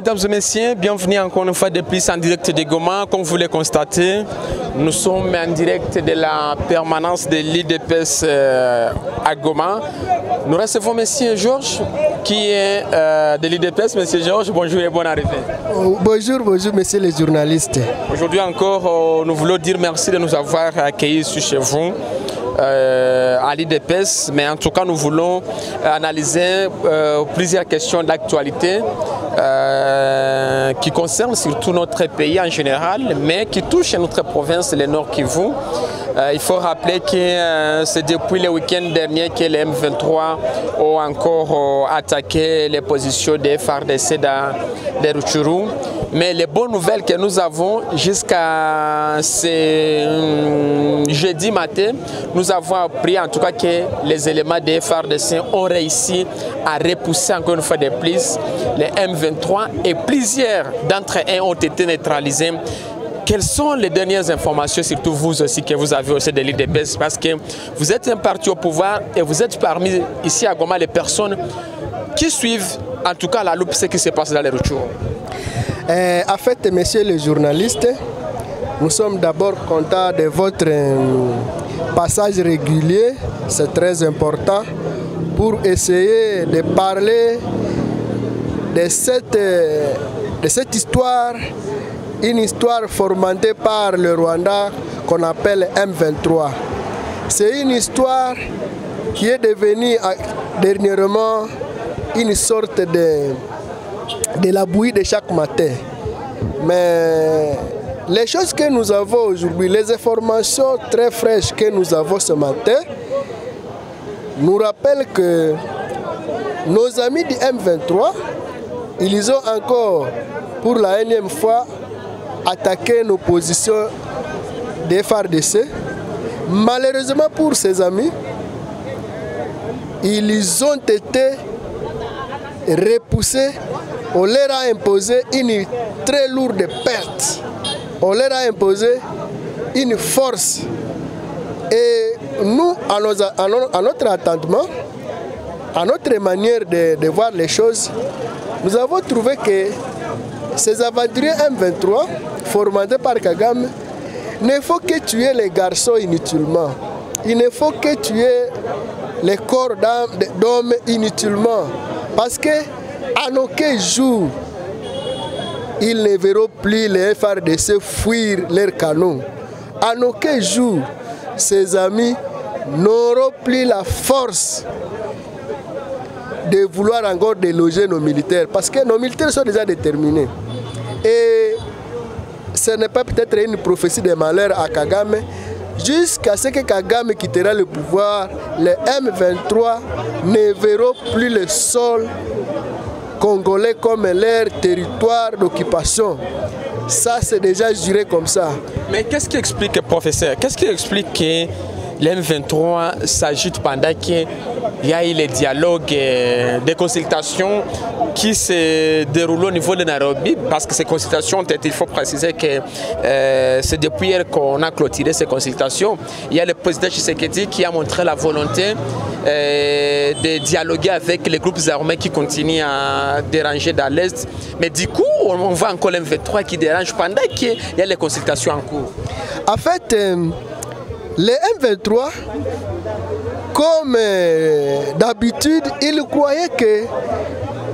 mesdames et messieurs, bienvenue encore une fois de plus en direct de Goma. Comme vous le constatez, nous sommes en direct de la permanence de l'IDPS euh, à Goma. Nous recevons M. Georges, qui est euh, de l'IDPS. Monsieur Georges, bonjour et bonne arrivée. Oh, bonjour, bonjour, messieurs les journalistes. Aujourd'hui encore, euh, nous voulons dire merci de nous avoir accueillis chez vous. Euh, à l'IDPS, mais en tout cas nous voulons analyser euh, plusieurs questions d'actualité euh, qui concernent surtout notre pays en général, mais qui touchent notre province, le Nord Kivu. Euh, il faut rappeler que euh, c'est depuis le week-end dernier que les M23 ont encore euh, attaqué les positions des FARDC dans les Ruchuru. Mais les bonnes nouvelles que nous avons jusqu'à ce hum, jeudi matin, nous avons appris en tout cas que les éléments des FARDC ont réussi à repousser encore une fois de plus les M23 et plusieurs d'entre eux ont été neutralisés quelles sont les dernières informations, surtout vous aussi, que vous avez aussi de l'IDPS Parce que vous êtes un parti au pouvoir et vous êtes parmi, ici à Goma, les personnes qui suivent, en tout cas, la loupe, ce qui se passe dans les retours. Euh, en fait, messieurs les journalistes, nous sommes d'abord contents de votre euh, passage régulier. C'est très important pour essayer de parler de cette, euh, de cette histoire une histoire fomentée par le Rwanda qu'on appelle M23. C'est une histoire qui est devenue dernièrement une sorte de, de la bouillie de chaque matin. Mais les choses que nous avons aujourd'hui, les informations très fraîches que nous avons ce matin, nous rappellent que nos amis du M23, ils ont encore pour la énième fois attaquer nos positions des FARDC. Malheureusement pour ses amis, ils ont été repoussés. On leur a imposé une très lourde perte. On leur a imposé une force. Et nous, à notre attendement, à notre manière de, de voir les choses, nous avons trouvé que ces aventuriers M23, formatés par Kagame, ne faut que tuer les garçons inutilement. Il ne faut que tuer les corps d'hommes inutilement. Parce que aucun jour, ils ne verront plus les FRDC fuir leurs canons. À aucun jour, ces amis n'auront plus la force de vouloir encore déloger nos militaires. Parce que nos militaires sont déjà déterminés. Et ce n'est pas peut-être une prophétie de malheur à Kagame. Jusqu'à ce que Kagame quittera le pouvoir, les M23 ne verront plus le sol congolais comme leur territoire d'occupation. Ça, c'est déjà juré comme ça. Mais qu'est-ce qui explique, professeur, qu'est-ce qui explique que les M23 s'agitent pendant qu'il y a eu les dialogues, des consultations qui se déroulent au niveau de Nairobi, parce que ces consultations, il faut préciser que euh, c'est depuis hier qu'on a clôturé ces consultations. Il y a le président Tshisekedi qui a montré la volonté euh, de dialoguer avec les groupes armés qui continuent à déranger dans l'Est. Mais du coup, on voit encore les M23 qui dérangent pendant qu'il y a les consultations en cours. En fait, euh, les M23, comme euh, d'habitude, ils croyaient que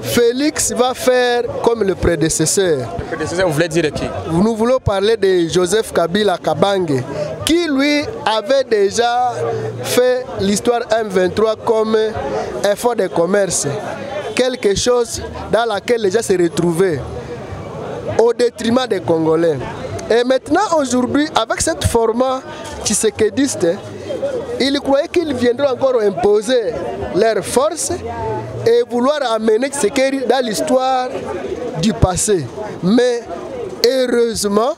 Félix va faire comme le prédécesseur. Le prédécesseur, vous voulez dire qui? Nous voulons parler de Joseph Kabila Kabange, qui lui avait déjà fait l'histoire M23 comme un fort de commerce. Quelque chose dans laquelle les gens se retrouvaient au détriment des Congolais. Et maintenant, aujourd'hui, avec cette format tshisekediste, ils croyaient qu'ils viendraient encore imposer leur force et vouloir amener Tshisekedi dans l'histoire du passé. Mais heureusement,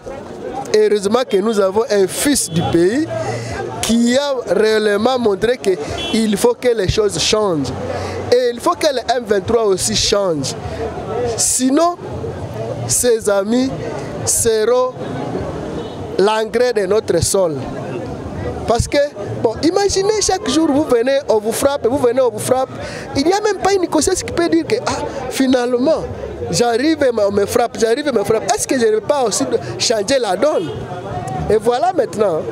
heureusement que nous avons un fils du pays qui a réellement montré qu'il faut que les choses changent. Et il faut que le M23 aussi change. Sinon, ses amis seront l'engrais de notre sol. Parce que, bon, imaginez chaque jour, vous venez, on vous frappe, vous venez, on vous frappe. Il n'y a même pas une conscience qui peut dire que, ah, finalement, j'arrive et on me frappe, j'arrive et me frappe. Est-ce que je ne vais pas aussi changer la donne? Et voilà maintenant,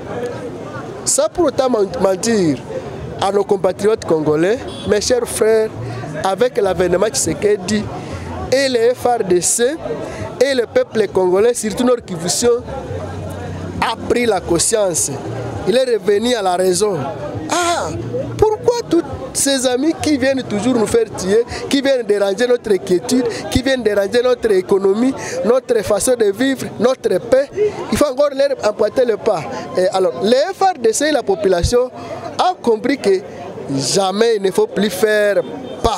sans pour autant mentir à nos compatriotes congolais, mes chers frères, avec l'avènement Tshisekedi et les FRDC et le peuple congolais, surtout notre Kivusion, a pris la conscience. Il est revenu à la raison. Ah, pourquoi tous ces amis qui viennent toujours nous faire tuer, qui viennent déranger notre inquiétude, qui viennent déranger notre économie, notre façon de vivre, notre paix, il faut encore leur emprunter le pas. Alors, les FRDC et la population ont compris que jamais il ne faut plus faire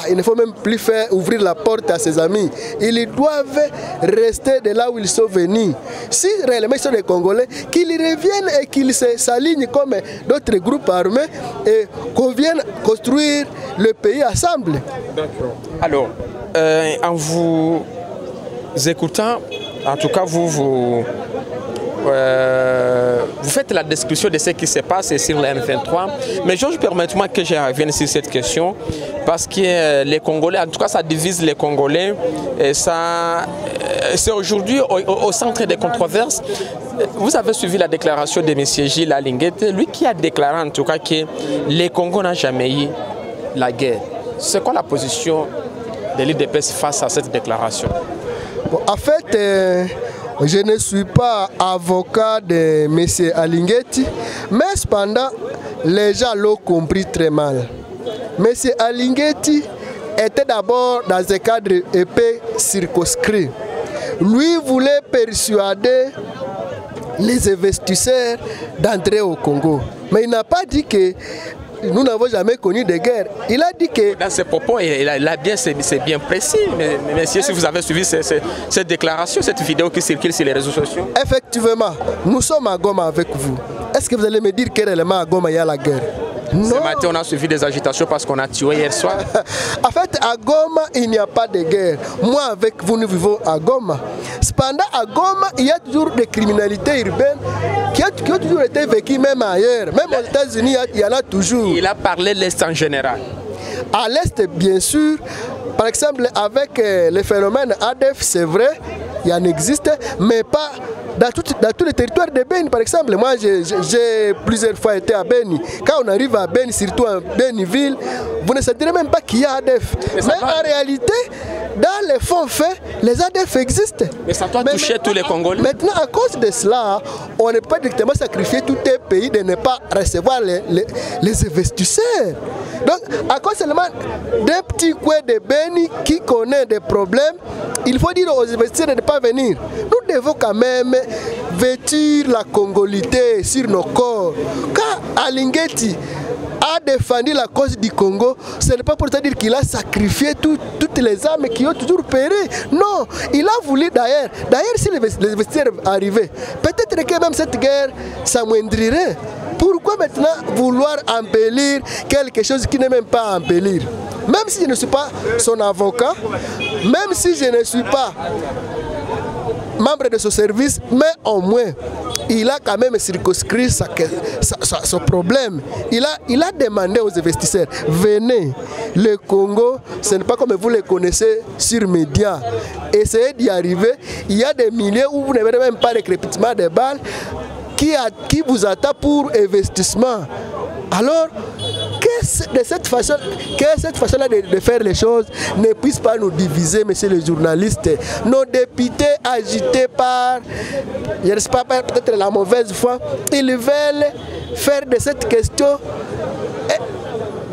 il ne faut même plus faire ouvrir la porte à ses amis. Ils doivent rester de là où ils sont venus. Si réellement ils sont des Congolais, qu'ils reviennent et qu'ils s'alignent comme d'autres groupes armés et qu'on vienne construire le pays ensemble. D'accord. Alors, euh, en vous écoutant, en tout cas vous, vous euh, vous faites la description de ce qui se passe sur la M23, mais Georges, permettez-moi que je revienne sur cette question, parce que euh, les Congolais, en tout cas ça divise les Congolais, et ça, euh, c'est aujourd'hui au, centre des controverses. Vous avez suivi la déclaration de M. Gilles Alinguette, lui qui a déclaré en tout cas que les Congos n'ont jamais eu la guerre. C'est quoi la position de l'IDPS face à cette déclaration? En fait, je ne suis pas avocat de M. Alinguetti, mais cependant, les gens l'ont compris très mal. M. Alinguetti était d'abord dans un cadre épais circonscrit. Lui voulait persuader les investisseurs d'entrer au Congo. Mais il n'a pas dit que nous n'avons jamais connu de guerre. Il a dit que... Dans ses propos, il a, bien, c'est bien précis. Mais, messieurs, si vous avez suivi cette déclaration, cette vidéo qui circule sur les réseaux sociaux Effectivement, nous sommes à Goma avec vous. Est-ce que vous allez me dire quel élément à Goma il y a la guerre? Ce matin, on a suivi des agitations parce qu'on a tué hier soir. en fait, à Goma, il n'y a pas de guerre. Moi, avec vous, nous vivons à Goma. Cependant, à Goma, il y a toujours des criminalités urbaines qui, ont toujours été vécues même ailleurs. Même aux États-Unis, il y en a toujours. Il a parlé de l'Est en général. À l'Est, bien sûr. Par exemple, avec euh, les phénomènes ADF, c'est vrai, il y en existe, mais pas dans, tout, dans tous les territoires de Beni, par exemple. Moi, j'ai plusieurs fois été à Beni. Quand on arrive à Beni, surtout à Beniville, vous ne sentirez même pas qu'il y a ADF. Mais, en réalité, dans les fonds faits, les ADF existent. Mais ça doit toucher tous les Congolais. Maintenant, à cause de cela, on ne peut pas directement sacrifier tout un pays de ne pas recevoir les, les, les investisseurs. Donc, à cause seulement d'un petit coin de Beni qui connaît des problèmes, il faut dire aux investisseurs de ne pas venir. Nous devons quand même vêtir la congolité sur nos corps. Quand Alingeti a défendu la cause du Congo, ce n'est pas pour dire qu'il a sacrifié toutes les âmes qui ont toujours péri. Non, il a voulu d'ailleurs. D'ailleurs, si les investisseurs arrivaient, peut-être que même cette guerre s'amoindrirait. Pourquoi maintenant vouloir embellir quelque chose qui n'est même pas embellir? Même si je ne suis pas son avocat, même si je ne suis pas membre de ce service, mais au moins, il a quand même circonscrit sa, son problème. Il a, il a demandé aux investisseurs, venez, le Congo, ce n'est pas comme vous le connaissez sur médias. Essayez d'y arriver. Il y a des milliers où vous n'avez même pas de crépitement de balles qui, a, qui vous attend pour investissement. Alors, de cette façon, que cette façon-là de, faire les choses ne puisse pas nous diviser, messieurs les journalistes. Nos députés agités par, je ne sais pas, peut-être la mauvaise foi, ils veulent faire de cette question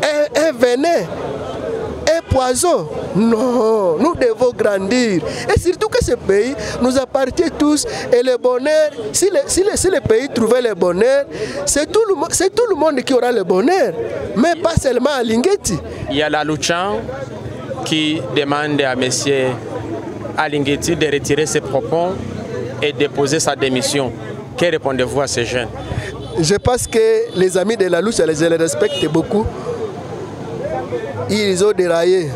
un, un venin un poison. Non, nous devons grandir. Et surtout que ce pays nous appartient tous. Et le bonheur, si le, si le, si le pays trouvait le bonheur, c'est tout, le, tout le monde qui aura le bonheur. Mais pas seulement à Lingeti. Il y a la Luchan qui demande à M. Alingeti de retirer ses propos et déposer sa démission. Que répondez-vous à ces jeunes? Je pense que les amis de la louche, je les respecte beaucoup ils ont déraillé.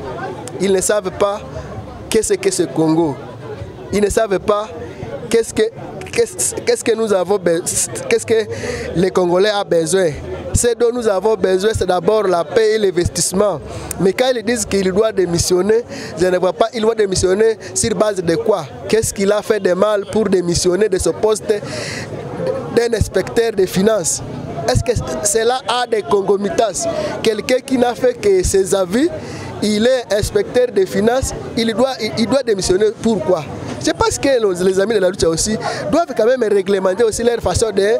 Ils ne savent pas qu'est-ce que ce Congo. Ils ne savent pas qu'est-ce que qu'est-ce que nous avons qu'est-ce que les Congolais ont besoin Ce dont nous avons besoin, c'est d'abord la paix et l'investissement. Mais quand ils disent qu'il doit démissionner, je ne vois pas, il doit démissionner sur base de quoi? Qu'est-ce qu'il a fait de mal pour démissionner de ce poste d'un inspecteur des finances? Est-ce que cela a des concomitances? Quelqu'un qui n'a fait que ses avis, il est inspecteur des finances, il doit, il doit démissionner. Pourquoi? Je pense que les amis de la lutte aussi doivent quand même réglementer aussi leur façon de,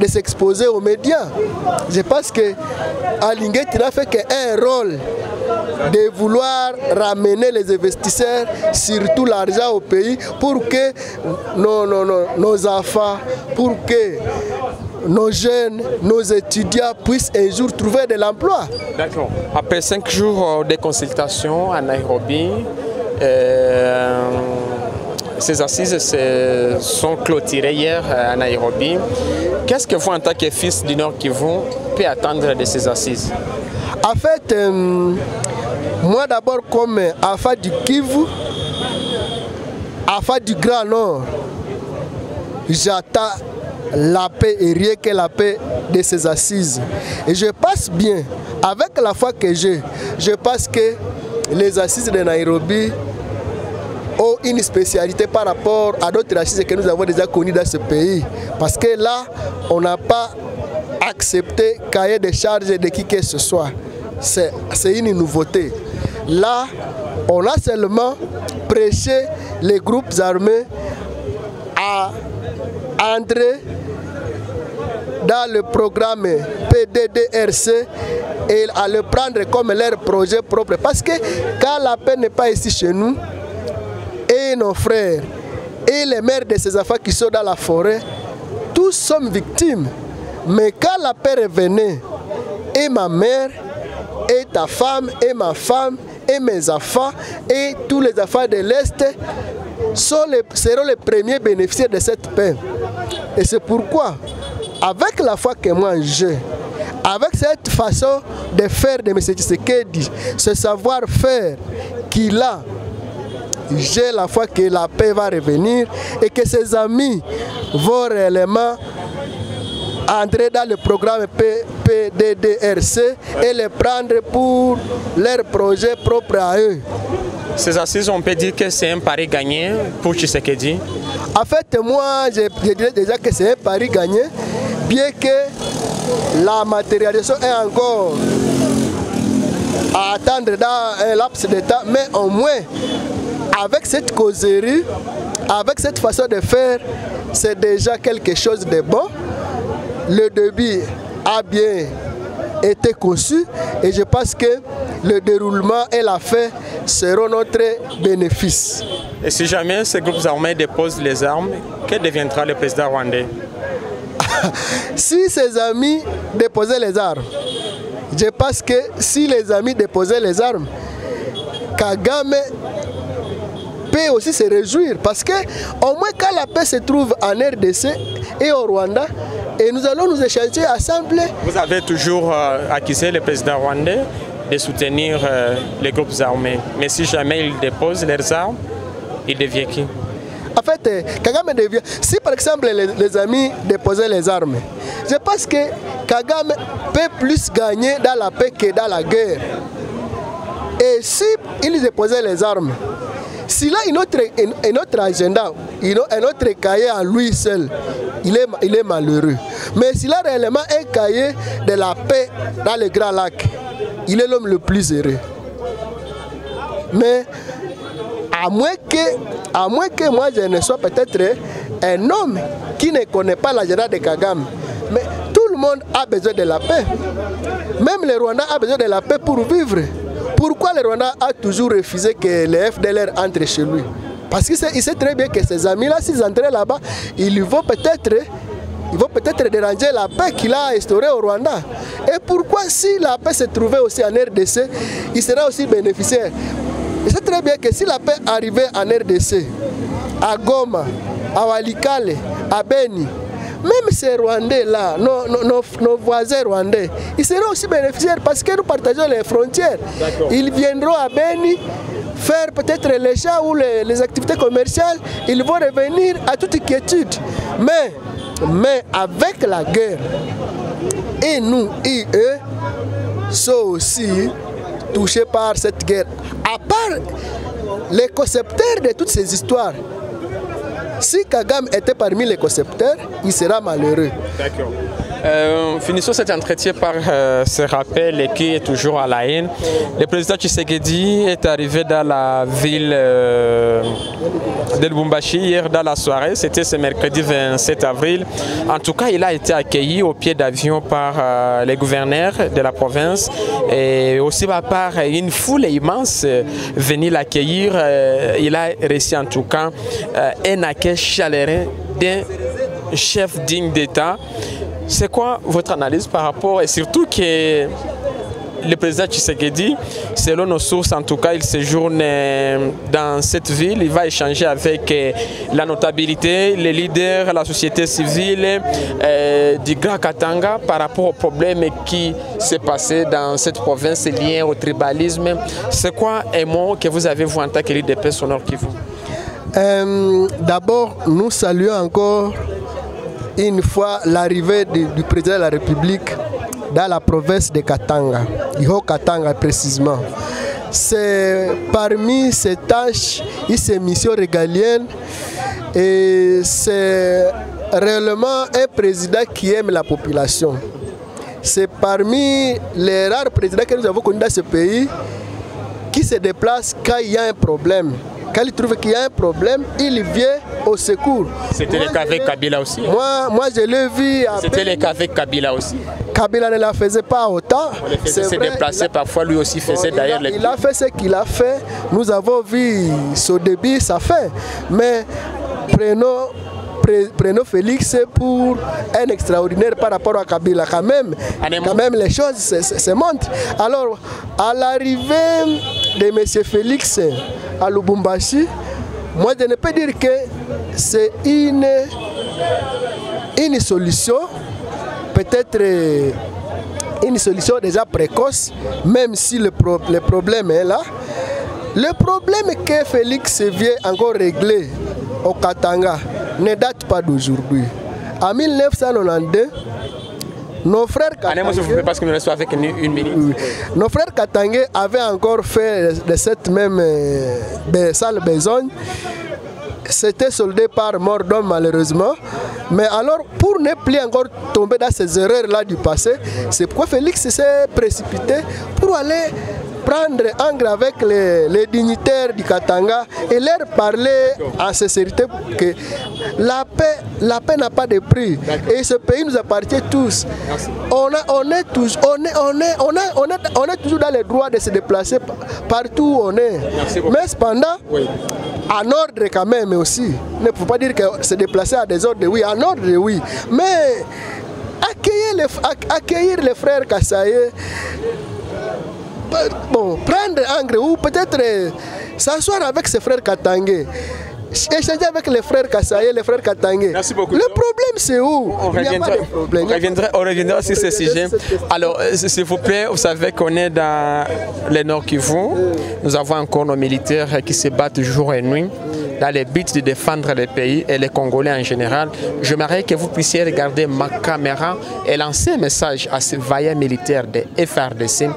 de s'exposer aux médias. Je pense que Alinguet n'a fait qu'un rôle de vouloir ramener les investisseurs, surtout l'argent au pays, pour que nos, nos, nos enfants, pour que nos jeunes, nos étudiants puissent un jour trouver de l'emploi. D'accord. Après cinq jours de consultation à Nairobi, euh, ces assises se sont clôturées hier à Nairobi. Qu'est-ce que vous, en tant que fils du Nord Kivu, peut attendre de ces assises? En fait, euh, moi d'abord comme enfant du Kivu, enfant du Grand Nord, j'attends la paix et rien que la paix de ces assises. Et je passe bien, avec la foi que j'ai, je pense que les assises de Nairobi ont une spécialité par rapport à d'autres assises que nous avons déjà connues dans ce pays. Parce que là, on n'a pas accepté cahier de charges de qui que ce soit. C'est une nouveauté. Là, on a seulement prêché les groupes armés à entrer le programme PDDRC et à le prendre comme leur projet propre. Parce que quand la paix n'est pas ici chez nous, et nos frères, et les mères de ces enfants qui sont dans la forêt, tous sommes victimes. Mais quand la paix revenait, et ma mère, et ta femme, et ma femme, et mes enfants, et tous les enfants de l'Est les, seront les premiers bénéficiaires de cette paix. Et c'est pourquoi, avec la foi que moi j'ai, avec cette façon de faire de M. Tshisekedi, ce savoir-faire qu'il a, j'ai la foi que la paix va revenir et que ses amis vont réellement entrer dans le programme PDDRC et les prendre pour leur projet propre à eux. Ces assises, on peut dire que c'est un pari gagné pour Tshisekedi? En fait, moi, je, je dirais déjà que c'est un pari gagné, bien que la matérialisation est encore à attendre dans un laps de temps, mais au moins, avec cette causerie, avec cette façon de faire, c'est déjà quelque chose de bon. Le début a bien été conçu et je pense que le déroulement et la fin seront notre bénéfice. Et si jamais ces groupes armés déposent les armes, que deviendra le président rwandais? Si ses amis déposaient les armes, je pense que si les amis déposaient les armes, Kagame peut aussi se réjouir parce que au moins quand la paix se trouve en RDC et au Rwanda, et nous allons nous échanger ensemble. Vous avez toujours euh, accusé le président rwandais de soutenir euh, les groupes armés. Mais si jamais ils déposent leurs armes, il devient qui? En fait, euh, Kagame devient. Si par exemple les, amis déposaient les armes, je pense que Kagame peut plus gagner dans la paix que dans la guerre. Et si il déposait les armes, s'il a une autre, une, un autre agenda, un autre cahier à lui seul, il est, il est malheureux. Mais s'il a réellement un cahier de la paix dans le Grand Lac, il est l'homme le plus heureux. Mais à moins que, à moins que moi je ne sois peut-être un homme qui ne connaît pas l'agenda de Kagame, mais tout le monde a besoin de la paix. Même les Rwandais ont besoin de la paix pour vivre. Pourquoi le Rwanda a toujours refusé que les FDLR entrent chez lui? Parce qu'il sait, très bien que ses amis-là, s'ils entraient là-bas, ils vont peut-être ils vont peut-être déranger la paix qu'il a instaurée au Rwanda. Et pourquoi si la paix se trouvait aussi en RDC, il sera aussi bénéficiaire? Il sait très bien que si la paix arrivait en RDC, à Goma, à Walikale, à Beni, même ces Rwandais-là, nos, nos, nos, voisins rwandais, ils seront aussi bénéficiaires parce que nous partageons les frontières. Ils viendront à Beni faire peut-être les chats ou les, les, activités commerciales, ils vont revenir à toute inquiétude. Mais, mais avec la guerre, et nous et eux sont aussi touchés par cette guerre. À part les concepteurs de toutes ces histoires, si Kagame était parmi les concepteurs, il sera malheureux. Euh, finissons cet entretien par euh, ce rappel qui est toujours à la haine. Le président Tshisekedi est arrivé dans la ville euh, de Lubumbashi hier dans la soirée. C'était ce mercredi 27 avril. En tout cas, il a été accueilli au pied d'avion par les gouverneurs de la province et aussi par une foule immense venue l'accueillir. Il a réussi en tout cas un accueil chaleureux d'un chef digne d'État. C'est quoi votre analyse par rapport, et surtout que le président Tshisekedi, selon nos sources en tout cas, il séjourne dans cette ville, il va échanger avec la notabilité, les leaders, la société civile euh, du Grand Katanga par rapport aux problèmes qui s'est passé dans cette province liés au tribalisme. C'est quoi un mot que vous avez vous en tant que leader de au Nord Kivu euh, D'abord, nous saluons encore une fois l'arrivée du, président de la République dans la province de Katanga, du Haut-Katanga précisément. C'est parmi ces tâches et ces missions régaliennes et c'est réellement un président qui aime la population. C'est parmi les rares présidents que nous avons connus dans ce pays qui se déplacent quand il y a un problème. Quand il trouve qu'il y a un problème, il vient au secours. C'était le cas avec Kabila aussi. Moi, moi je l'ai vu. C'était le cas avec Kabila aussi. Kabila ne la faisait pas autant. On parfois lui aussi faisait bon, d'ailleurs il, a, les il a fait ce qu'il a fait. Nous avons vu son début, sa fin. Mais prenons prenons Félix pour un extraordinaire par rapport à Kabila. Quand même, quand même les choses se, se, se montrent. Alors, à l'arrivée de M. Félix à Lubumbashi, moi je ne peux dire que c'est une, une solution, peut-être une solution déjà précoce, même si le, pro, le problème est là. Le problème que Félix vient encore régler au Katanga ne date pas d'aujourd'hui. En 1992, nos frères Katangais, parce que nous avec une, minute. Oui. Nos frères avaient encore fait de cette même euh, sale besogne. C'était soldé par mort d'homme malheureusement. Mais alors, pour ne plus encore tomber dans ces erreurs-là du passé, c'est pourquoi Félix s'est précipité pour aller prendre angle avec les, les, dignitaires du Katanga et leur parler en sincérité que la paix la paix n'a pas de prix et ce pays nous appartient tous. On, a, on, est tous on, est, on, est, on, a, on, est, on est toujours dans le droit de se déplacer partout où on est. Mais cependant, oui. en ordre quand même aussi. Il ne faut pas dire que se déplacer à des ordres, oui, en ordre, oui. Mais accueillir les, accueillir les frères Kassaye, bon, prendre angle ou peut-être s'asseoir avec ses frères Katangé. Échanger avec les frères Kassaye, les frères Katangé. Merci beaucoup. Le problème, c'est où? On reviendra, on reviendra, on reviendra sur ce sujet. Alors, s'il vous plaît, vous savez qu'on est dans le Nord Kivu. Nous avons encore nos militaires qui se battent jour et nuit dans le but de défendre le pays et les Congolais en général. J'aimerais que vous puissiez regarder ma caméra et lancer un message à ces vaillants militaires de FRDC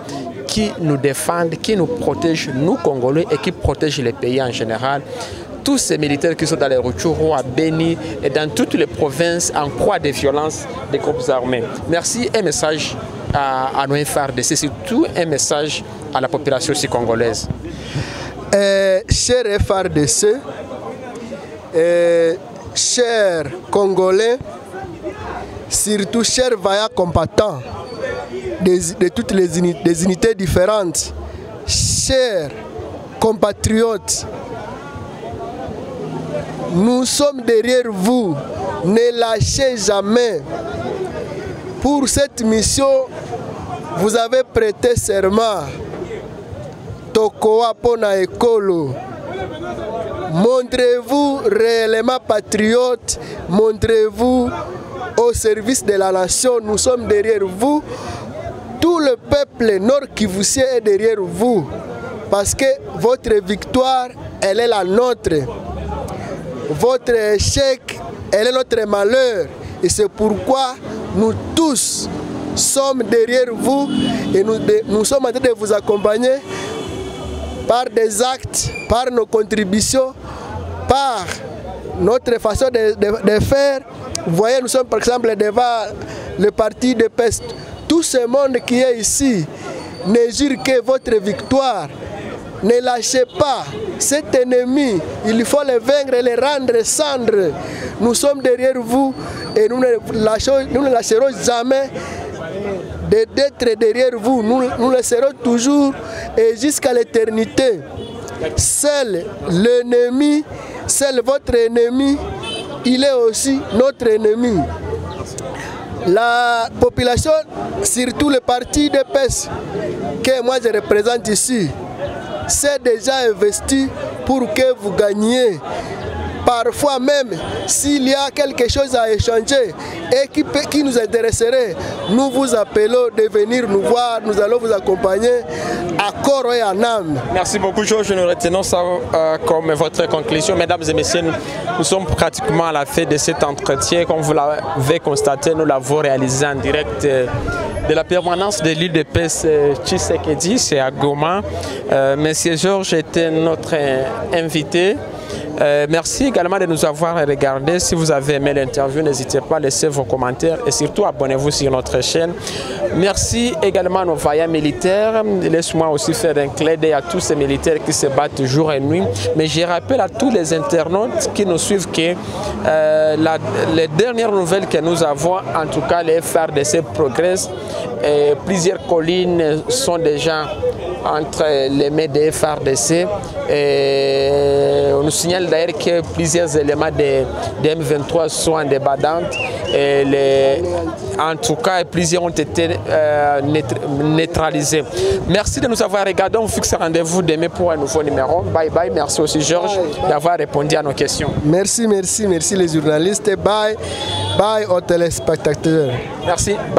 qui nous défendent, qui nous protègent, nous Congolais, et qui protègent les pays en général. Tous ces militaires qui sont dans les Rutshuru, à Beni et dans toutes les provinces en proie des violences des groupes armés. Merci. Un message à, nos FRDC, surtout un message à la population aussi congolaise. Euh, cher FRDC, euh, chers Congolais, surtout chers vaillants combattants, de, toutes les unités différentes, chers compatriotes, nous sommes derrière vous. Ne lâchez jamais. Pour cette mission, vous avez prêté serment. Tokoa Pona Ekolo. Montrez-vous réellement patriote. Montrez-vous au service de la nation. Nous sommes derrière vous tout le peuple nord kivusien est derrière vous. Parce que votre victoire, elle est la nôtre. Votre échec, elle est notre malheur. Et c'est pourquoi nous tous sommes derrière vous et nous, sommes en train de vous accompagner par des actes, par nos contributions, par notre façon de, de, de, faire. Vous voyez, nous sommes par exemple devant le parti de peste. Tout ce monde qui est ici ne jure que votre victoire. Ne lâchez pas cet ennemi. Il faut le vaincre et le rendre cendre. Nous sommes derrière vous et nous ne, lâcherons jamais d'être derrière vous. Nous, nous le serons toujours et jusqu'à l'éternité. Seul l'ennemi, seul votre ennemi, il est aussi notre ennemi. La population, surtout le parti de PES que moi je représente ici, s'est déjà investi pour que vous gagniez. Parfois même, s'il y a quelque chose à échanger et qui, nous intéresserait, nous vous appelons de venir nous voir, nous allons vous accompagner à corps et âme. Merci beaucoup, Georges. Nous retenons ça euh, comme votre conclusion. Mesdames et messieurs, nous, sommes pratiquement à la fin de cet entretien. Comme vous l'avez constaté, nous l'avons réalisé en direct. Euh, de la permanence de l'île de Pes Tshisekedi, c'est à Goma. Euh, Monsieur Georges était notre invité. Euh, merci également de nous avoir regardé. Si vous avez aimé l'interview, n'hésitez pas à laisser vos commentaires et surtout abonnez-vous sur notre chaîne. Merci également à nos vaillants militaires. Laisse-moi aussi faire un clin d'œil à tous ces militaires qui se battent jour et nuit. Mais je rappelle à tous les internautes qui nous suivent que euh, les dernières nouvelles que nous avons, en tout cas les FRDC progressent et plusieurs collines sont déjà entre les mains des FRDC. Et on nous signale d'ailleurs que plusieurs éléments de, de M23 sont en débandante. Et les, en tout cas, plusieurs ont été euh, neutralisés. Merci de nous avoir regardé. On fixe rendez-vous demain pour un nouveau numéro. Bye bye. Merci aussi Georges d'avoir répondu à nos questions. Merci, merci, merci les journalistes. Bye, bye aux téléspectateurs. Merci.